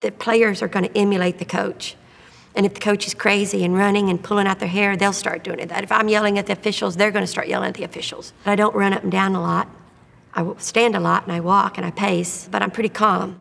The players are going to emulate the coach. And if the coach is crazy and running and pulling out their hair, they'll start doing it. That if I'm yelling at the officials, they're going to start yelling at the officials. I don't run up and down a lot. I stand a lot and I walk and I pace, but I'm pretty calm.